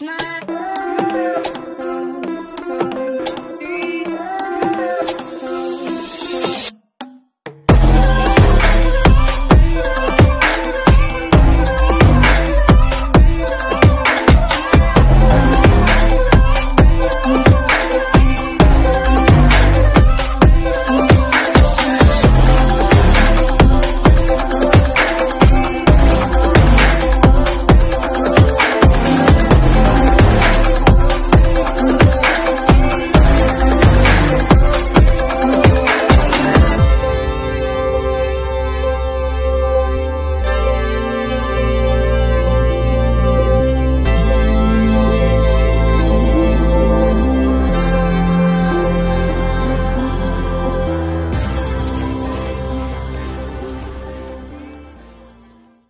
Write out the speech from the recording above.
smile.